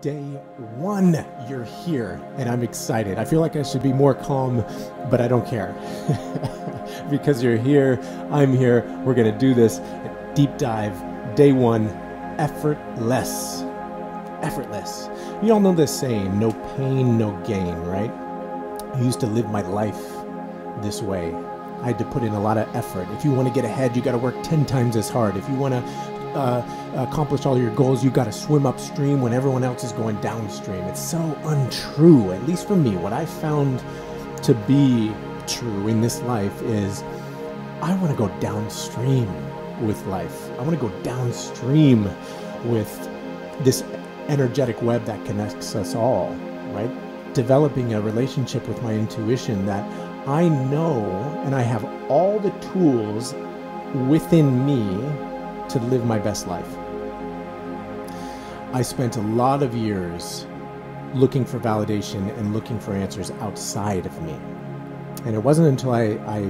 day one. You're here, and I'm excited. I feel like I should be more calm, but I don't care. because you're here, I'm here. We're going to do this deep dive, day one, effortless. Effortless. You all know this saying no pain, no gain, right? I used to live my life this way. I had to put in a lot of effort. If you want to get ahead, you got to work 10 times as hard. If you want to uh, accomplish all your goals, you've got to swim upstream when everyone else is going downstream. It's so untrue, at least for me. What I found to be true in this life is I want to go downstream with life. I want to go downstream with this energetic web that connects us all, right? Developing a relationship with my intuition that I know and I have all the tools within me to live my best life. I spent a lot of years looking for validation and looking for answers outside of me. And it wasn't until I, I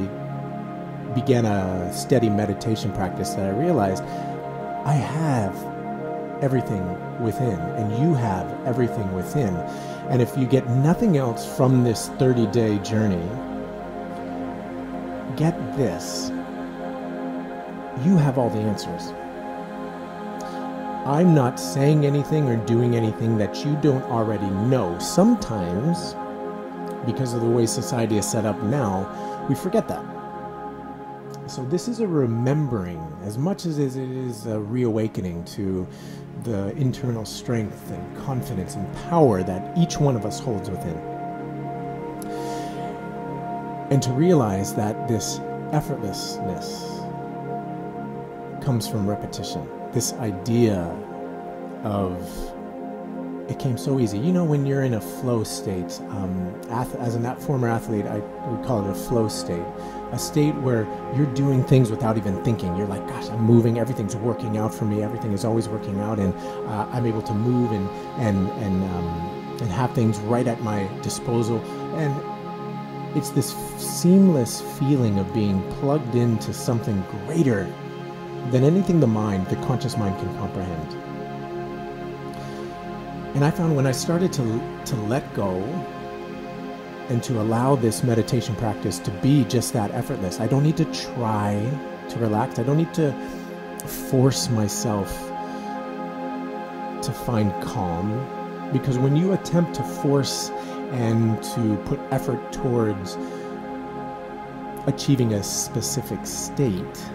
began a steady meditation practice that I realized I have everything within, and you have everything within. And if you get nothing else from this 30 day journey, get this you have all the answers. I'm not saying anything or doing anything that you don't already know. Sometimes, because of the way society is set up now, we forget that. So, this is a remembering as much as it is a reawakening to the internal strength and confidence and power that each one of us holds within. And to realize that this effortlessness comes from repetition. This idea of it came so easy. You know, when you're in a flow state, um, as a former athlete, I would call it a flow state, a state where you're doing things without even thinking. You're like, gosh, I'm moving. Everything's working out for me. Everything is always working out, and uh, I'm able to move and and and um, and have things right at my disposal. And it's this seamless feeling of being plugged into something greater than anything the mind, the conscious mind, can comprehend. And I found when I started to, to let go and to allow this meditation practice to be just that effortless, I don't need to try to relax. I don't need to force myself to find calm. Because when you attempt to force and to put effort towards achieving a specific state,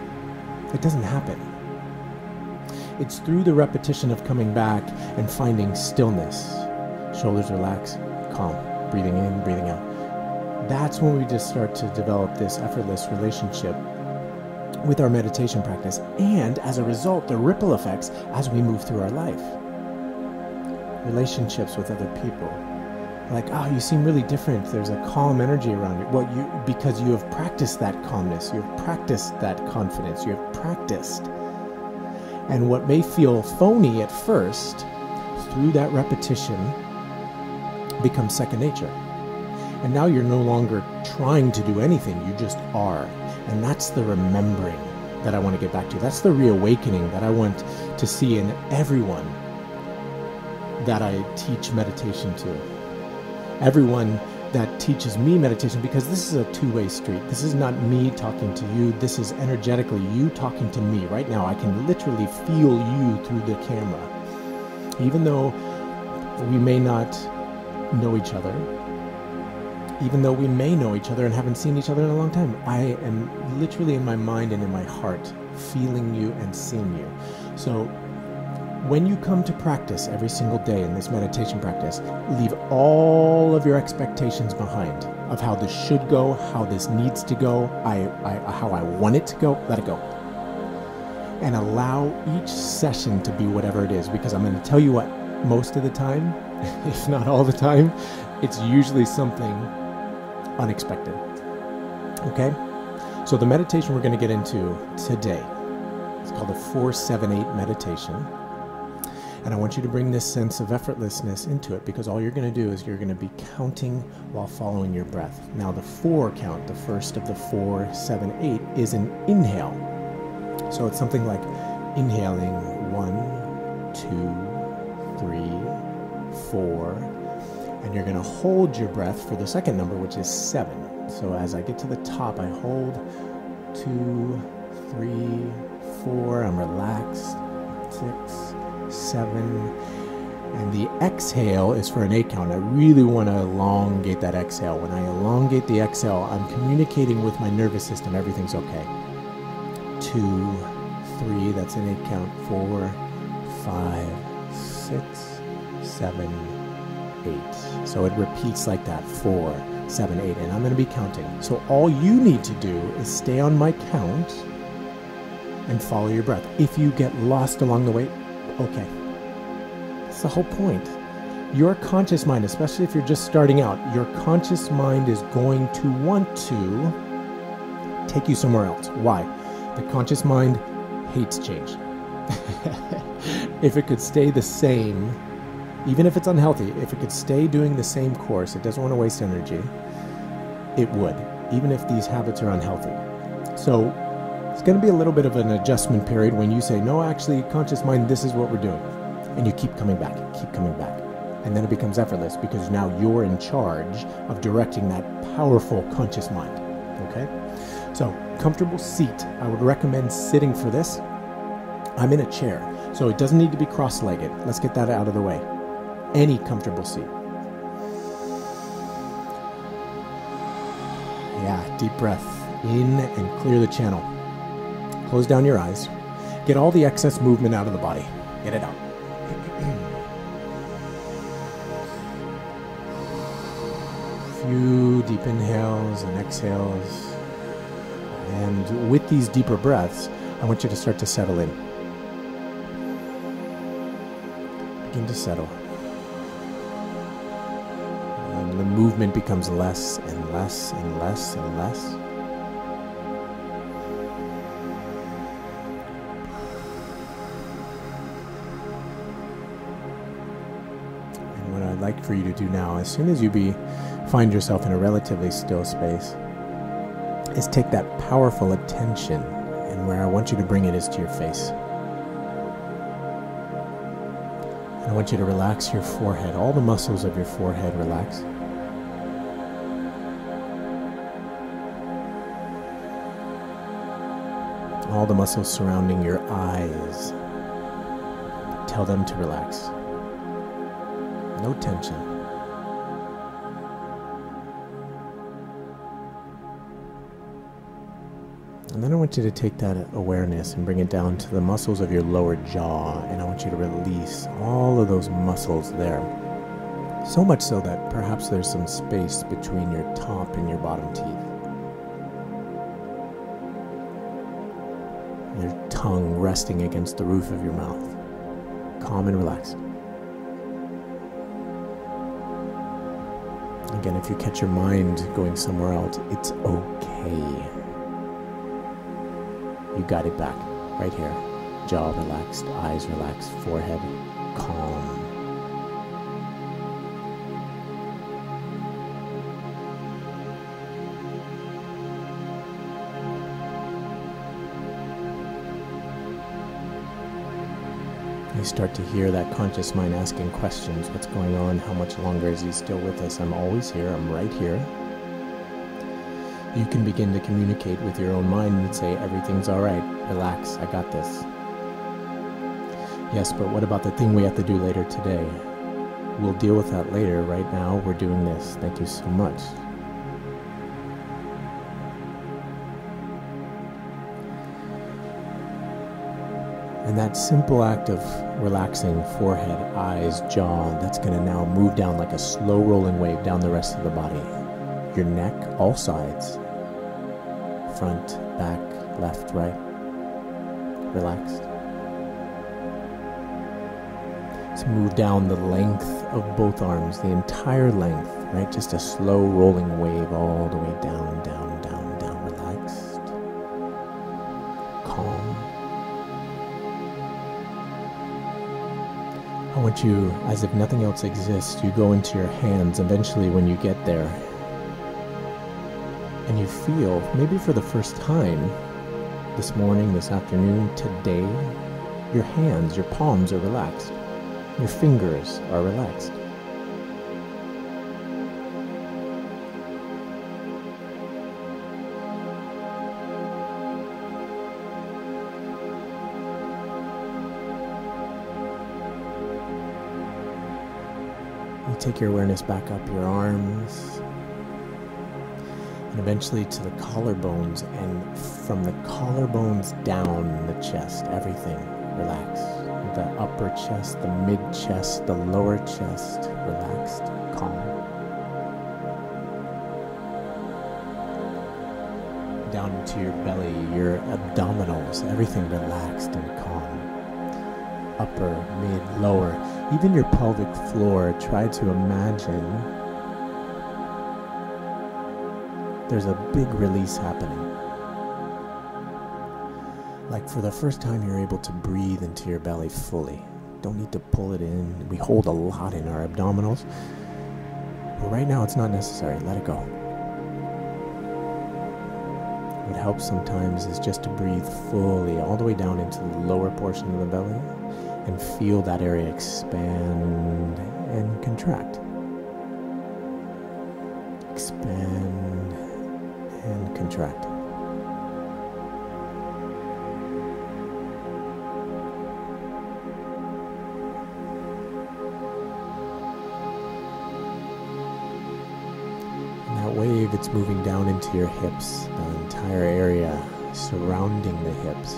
it doesn't happen. It's through the repetition of coming back and finding stillness. Shoulders relax, calm, breathing in, breathing out. That's when we just start to develop this effortless relationship with our meditation practice, and as a result, the ripple effects as we move through our life. Relationships with other people, like, oh, you seem really different. There's a calm energy around you. Well, you because you have practiced that calmness, you have practiced that confidence, you have practiced. And what may feel phony at first, through that repetition, becomes second nature. And now you're no longer trying to do anything, you just are. And that's the remembering that I want to get back to. That's the reawakening that I want to see in everyone that I teach meditation to everyone that teaches me meditation because this is a two way street. This is not me talking to you. This is energetically you talking to me. Right now, I can literally feel you through the camera. Even though we may not know each other, even though we may know each other and haven't seen each other in a long time, I am literally in my mind and in my heart feeling you and seeing you. So when you come to practice every single day in this meditation practice, leave all of your expectations behind of how this should go, how this needs to go, I, I, how I want it to go. Let it go. And allow each session to be whatever it is, because I'm going to tell you what, most of the time, if not all the time, it's usually something unexpected. Okay? So, the meditation we're going to get into today is called the 478 meditation. And I want you to bring this sense of effortlessness into it because all you're going to do is you're going to be counting while following your breath. Now, the four count, the first of the four, seven, eight, is an inhale. So it's something like inhaling one, two, three, four, and you're going to hold your breath for the second number, which is seven. So as I get to the top, I hold two, three, four. I'm relaxed. Six, seven. And the exhale is for an eight count. I really want to elongate that exhale. When I elongate the exhale, I'm communicating with my nervous system. Everything's okay. Two, three. That's an eight count. Four, five, six, seven, eight. So it repeats like that. Four, seven, eight. And I'm going to be counting. So all you need to do is stay on my count and follow your breath. If you get lost along the way, okay. That's the whole point. Your conscious mind, especially if you're just starting out, your conscious mind is going to want to take you somewhere else. Why? The conscious mind hates change. if it could stay the same, even if it's unhealthy, if it could stay doing the same course, it doesn't want to waste energy, it would, even if these habits are unhealthy. So it's going to be a little bit of an adjustment period when you say, no, actually, conscious mind, this is what we're doing. And you keep coming back, keep coming back. And then it becomes effortless because now you're in charge of directing that powerful conscious mind. Okay? So, comfortable seat. I would recommend sitting for this. I'm in a chair, so it doesn't need to be cross legged. Let's get that out of the way. Any comfortable seat. Yeah, deep breath in and clear the channel. Close down your eyes. Get all the excess movement out of the body. Get it out. Few deep inhales and exhales. And with these deeper breaths, I want you to start to settle in. Begin to settle. And the movement becomes less and less and less and less. Like for you to do now, as soon as you be find yourself in a relatively still space, is take that powerful attention, and where I want you to bring it is to your face. And I want you to relax your forehead. All the muscles of your forehead relax. All the muscles surrounding your eyes. Tell them to relax no tension. And then I want you to take that awareness and bring it down to the muscles of your lower jaw, and I want you to release all of those muscles there. So much so that perhaps there's some space between your top and your bottom teeth. Your tongue resting against the roof of your mouth. Calm and relaxed. Again, if you catch your mind going somewhere else, it's okay. You got it back right here. Jaw relaxed, eyes relaxed, forehead calm. You start to hear that conscious mind asking questions What's going on? How much longer is he still with us? I'm always here. I'm right here. You can begin to communicate with your own mind and say, Everything's all right. Relax. I got this. Yes, but what about the thing we have to do later today? We'll deal with that later. Right now, we're doing this. Thank you so much. And that simple act of relaxing forehead, eyes, jaw, that's going to now move down like a slow rolling wave down the rest of the body. Your neck, all sides, front, back, left, right, relaxed. So move down the length of both arms, the entire length, right? Just a slow rolling wave all the way down, down, Want you, as if nothing else exists, you go into your hands eventually when you get there. And you feel, maybe for the first time, this morning, this afternoon, today, your hands, your palms are relaxed. Your fingers are relaxed. Take your awareness back up your arms and eventually to the collarbones, and from the collarbones down the chest, everything relaxed. The upper chest, the mid chest, the lower chest, relaxed, calm. Down into your belly, your abdominals, everything relaxed and calm. Upper, mid, lower, even your pelvic floor. Try to imagine there's a big release happening. Like for the first time, you're able to breathe into your belly fully. Don't need to pull it in. We hold a lot in our abdominals. But right now, it's not necessary. Let it go. What helps sometimes is just to breathe fully all the way down into the lower portion of the belly and feel that area expand and contract. Expand and contract. That wave, it's moving down into your hips, the entire area surrounding the hips.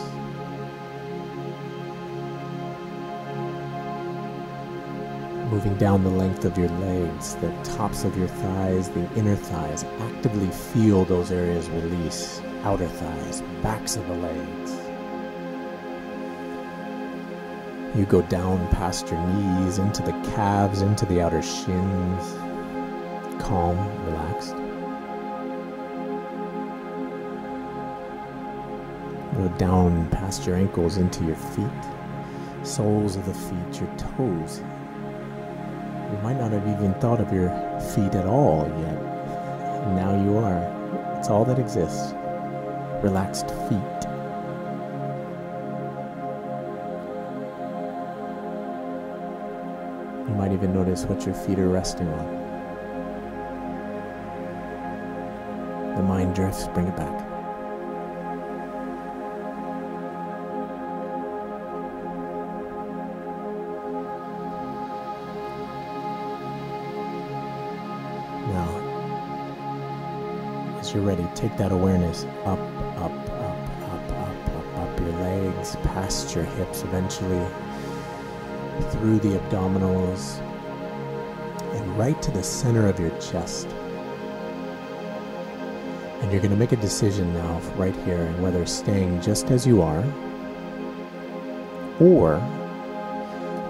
Moving down the length of your legs, the tops of your thighs, the inner thighs. Actively feel those areas release. Outer thighs, backs of the legs. You go down past your knees, into the calves, into the outer shins. Calm, relaxed. Go down past your ankles into your feet, soles of the feet, your toes, might not have even thought of your feet at all yet. Now you are. It's all that exists. Relaxed feet. You might even notice what your feet are resting on. The mind drifts, bring it back. As you're ready, take that awareness up, up, up, up, up, up, up your legs, past your hips, eventually through the abdominals, and right to the center of your chest. And you're going to make a decision now, right here, and whether staying just as you are or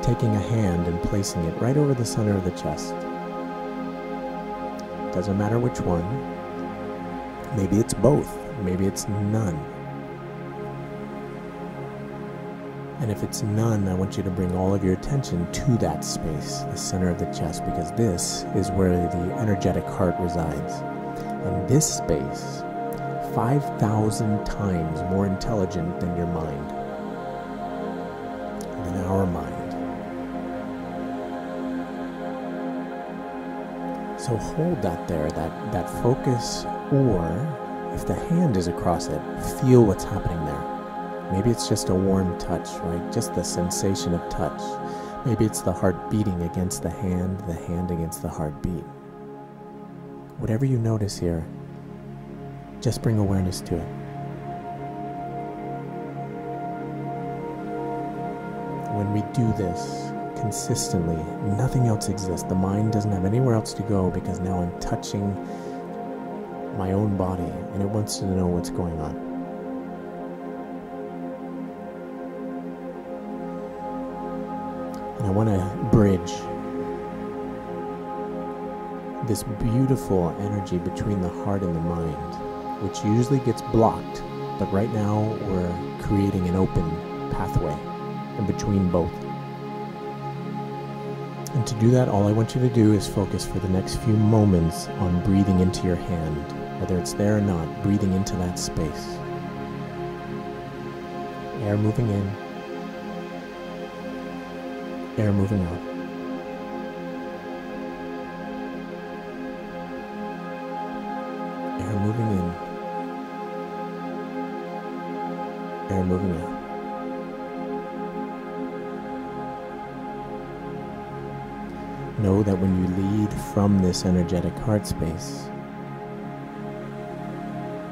taking a hand and placing it right over the center of the chest. Doesn't matter which one, Maybe it's both. Maybe it's none. And if it's none, I want you to bring all of your attention to that space, the center of the chest, because this is where the energetic heart resides. And this space, 5,000 times more intelligent than your mind, than our mind. So hold that there, that, that focus or if the hand is across it, feel what's happening there. Maybe it's just a warm touch, right? Just the sensation of touch. Maybe it's the heart beating against the hand, the hand against the heartbeat. Whatever you notice here, just bring awareness to it. When we do this consistently, nothing else exists. The mind doesn't have anywhere else to go because now I'm touching my own body and it wants to know what's going on. And I want to bridge this beautiful energy between the heart and the mind, which usually gets blocked, but right now we're creating an open pathway in between both. And to do that, all I want you to do is focus for the next few moments on breathing into your hand whether it's there or not, breathing into that space. Air moving in, air moving out. Air moving in, air moving out. Know that when you lead from this energetic heart space,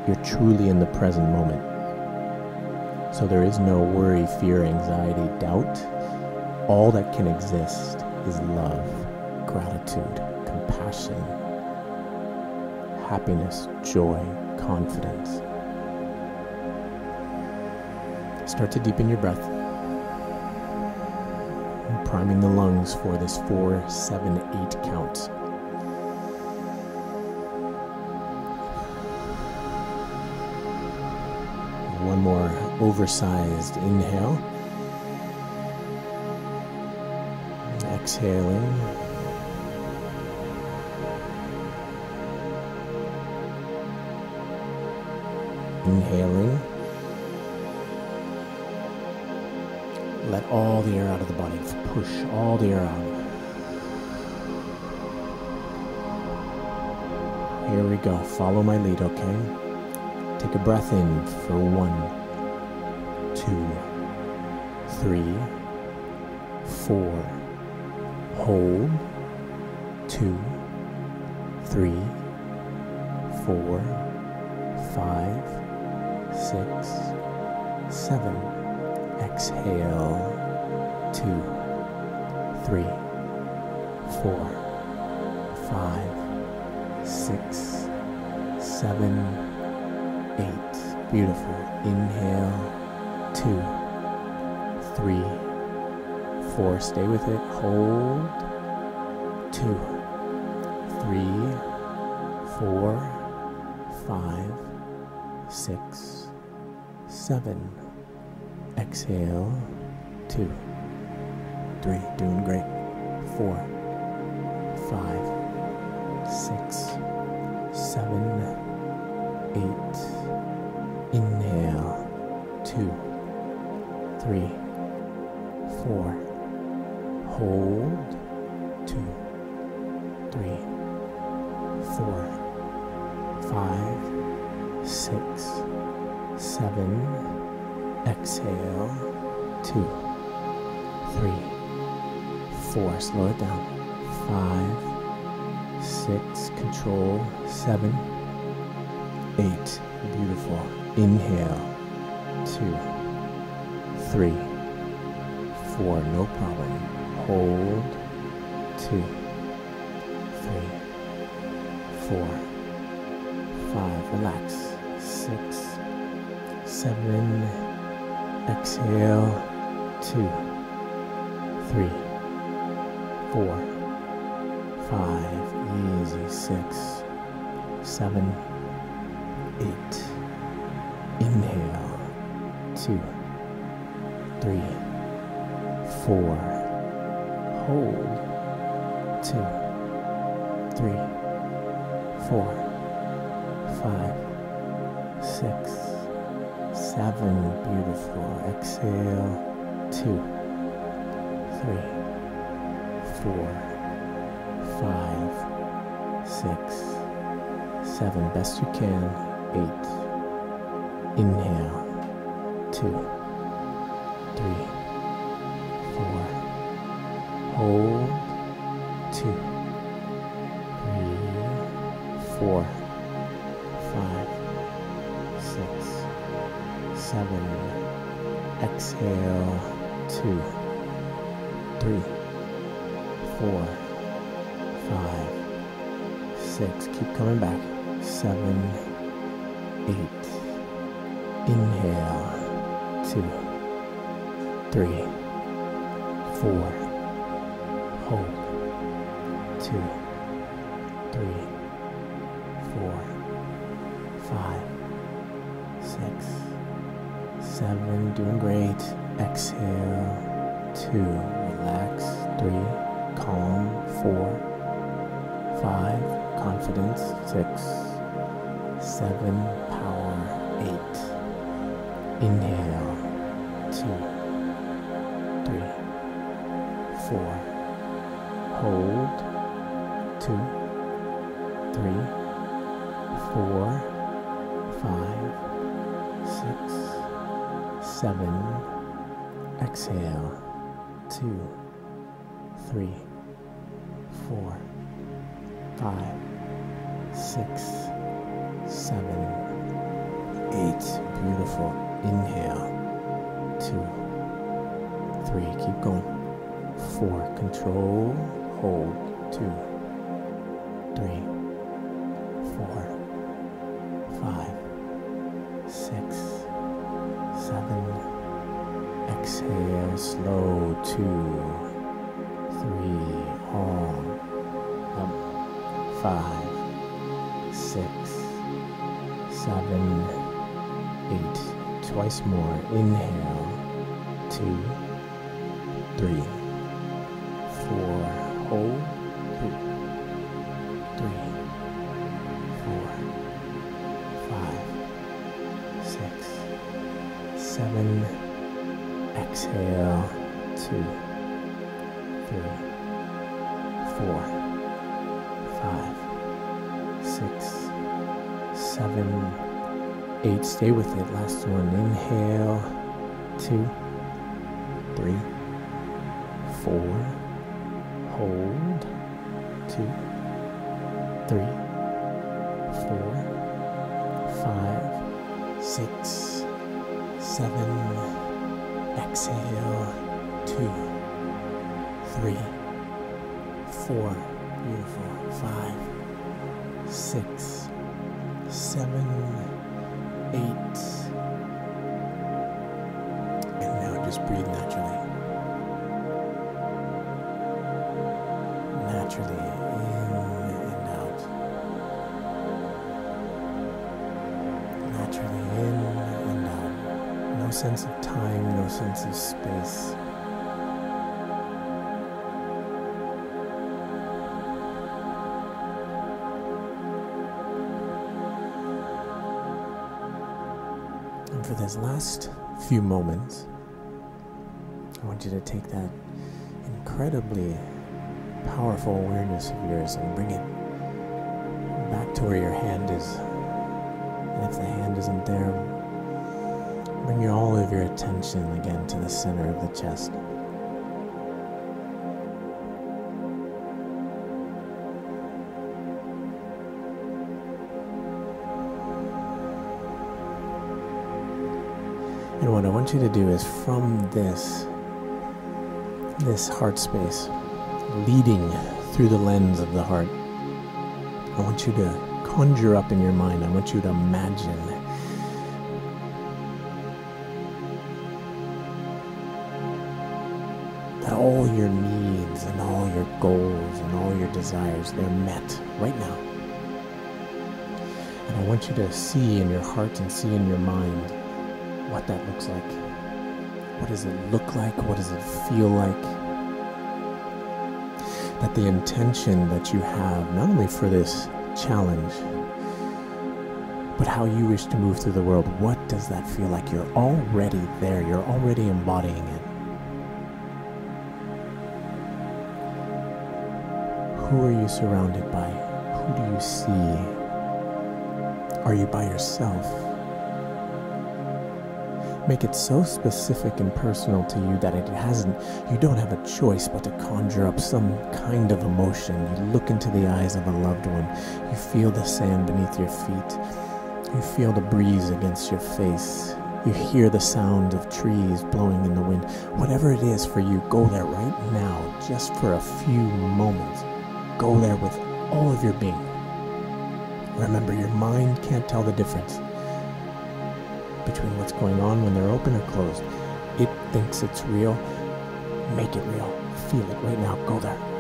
you're truly in the present moment. So there is no worry, fear, anxiety, doubt. All that can exist is love, gratitude, compassion, happiness, joy, confidence. Start to deepen your breath. Priming the lungs for this four, seven, eight count. One more oversized inhale. Exhaling. Inhaling. Push all the air out. Here we go. Follow my lead, okay? Take a breath in for one, two, three, four. Hold. Two, three, four, five, six, seven. Exhale. Two, three, four, five, six, seven, eight. Beautiful. Inhale. Two, three, four. Stay with it. Hold. Two, three, four, five, six, seven. Exhale. Two, three. Doing great. Four, five, six, seven, eight. Inhale. Two, three, four. Hold. Two, three, four, five, six, seven. Exhale. Two, three, four. Slow it down. Five, six. Control. Seven, eight. Beautiful. Inhale. Two, three, four. No problem. Hold. Two, three, four, five. Relax. Six, seven. Exhale. Two, three, four, five. Easy. Six, seven, eight. Inhale. Two, three, four. Hold. Two, three, four, five, six, seven. Beautiful. Exhale. Two, three, four, five, six, seven. Best you can. Eight. Inhale. Two, three, four. Hold. Two, three, four, five, six, seven. Exhale. Two, three, four, five, six. Keep coming back. Seven, eight. Inhale. Two, three, four. Hold. Two, Two. Three. Four. Hold. two, three, four, five, six, seven. Exhale. Two. Three. four, five, six, Control. Hold. Two, three, four, five, six, seven. Exhale. Slow. Two, three. Hold. Up. Five, six, seven, eight. Twice more. Inhale. Two, three. Hold. Two, three, four, five, six, seven. Exhale. Two, three, four, five, six, seven, eight. Stay with it. Last one. Inhale. Two, three, four. Three, four. Beautiful. Five, six, seven, eight. And now just breathe naturally. Naturally in and out. Naturally in and out. No sense of time, no sense of space. This last few moments, I want you to take that incredibly powerful awareness of yours and bring it back to where your hand is. And if the hand isn't there, bring your, all of your attention again to the center of the chest. What I want you to do is from this this heart space leading through the lens of the heart. I want you to conjure up in your mind. I want you to imagine that all your needs and all your goals and all your desires they're met right now. And I want you to see in your heart and see in your mind what that looks like. What does it look like? What does it feel like? That the intention that you have, not only for this challenge, but how you wish to move through the world, what does that feel like? You're already there, you're already embodying it. Who are you surrounded by? Who do you see? Are you by yourself? Make it so specific and personal to you that it hasn't, you don't have a choice but to conjure up some kind of emotion. You look into the eyes of a loved one. You feel the sand beneath your feet. You feel the breeze against your face. You hear the sound of trees blowing in the wind. Whatever it is for you, go there right now, just for a few moments. Go there with all of your being. Remember, your mind can't tell the difference between what's going on when they're open or closed. It thinks it's real. Make it real. Feel it right now. Go there.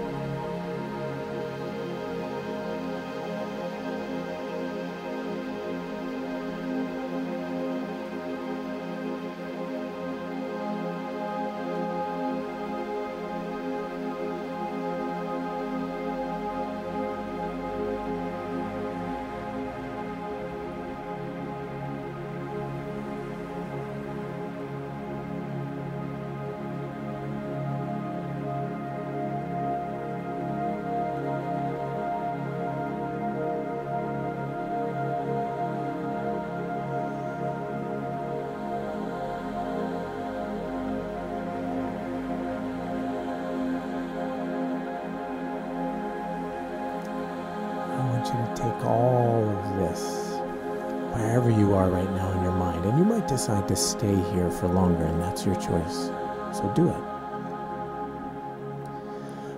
You are right now in your mind, and you might decide to stay here for longer, and that's your choice. So do it.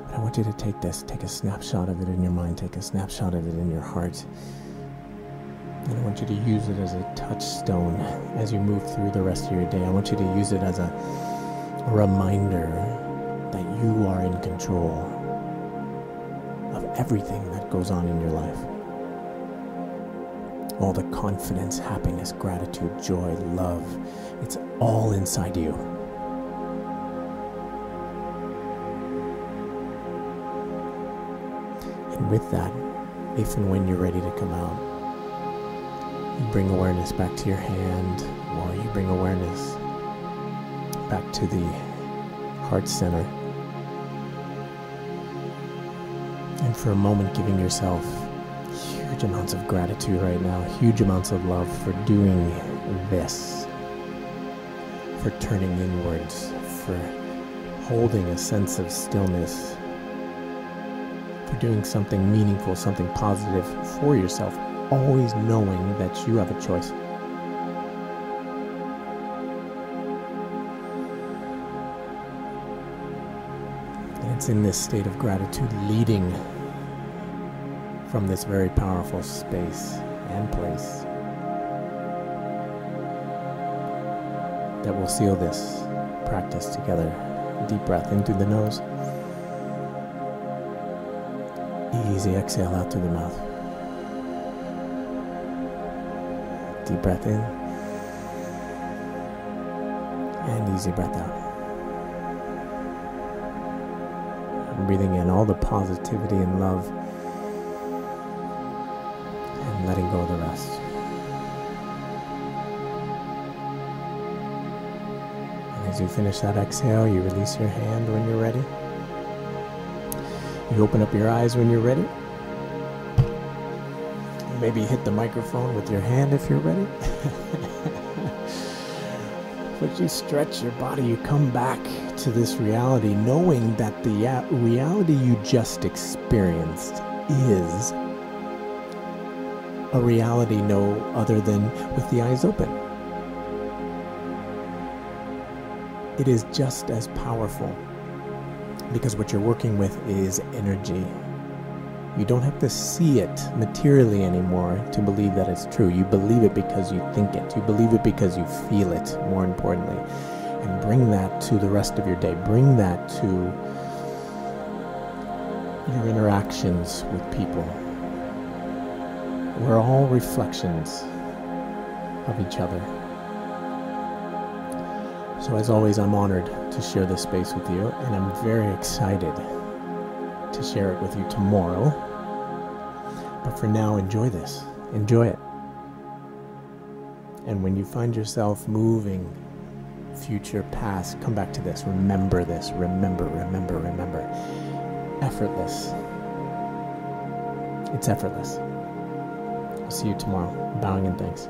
But I want you to take this, take a snapshot of it in your mind, take a snapshot of it in your heart. And I want you to use it as a touchstone as you move through the rest of your day. I want you to use it as a reminder that you are in control of everything that goes on in your life. All the confidence, happiness, gratitude, joy, love, it's all inside you. And with that, if and when you're ready to come out, you bring awareness back to your hand, or you bring awareness back to the heart center. And for a moment, giving yourself huge amounts of gratitude right now, huge amounts of love for doing this, for turning inwards, for holding a sense of stillness, for doing something meaningful, something positive for yourself, always knowing that you have a choice. And it's in this state of gratitude leading from this very powerful space and place that will seal this practice together. Deep breath in through the nose. Easy exhale out through the mouth. Deep breath in. And easy breath out. I'm breathing in all the positivity and love letting go of the rest. And as you finish that exhale, you release your hand when you're ready. You open up your eyes when you're ready. Maybe hit the microphone with your hand if you're ready. but you stretch your body, you come back to this reality, knowing that the uh, reality you just experienced is a reality no other than with the eyes open. It is just as powerful because what you're working with is energy. You don't have to see it materially anymore to believe that it's true. You believe it because you think it. You believe it because you feel it, more importantly. And bring that to the rest of your day. Bring that to your interactions with people. We're all reflections of each other. So, as always, I'm honored to share this space with you, and I'm very excited to share it with you tomorrow. But for now, enjoy this. Enjoy it. And when you find yourself moving future, past, come back to this. Remember this. Remember, remember, remember. Effortless. It's effortless. I'll see you tomorrow. Bowing and thanks.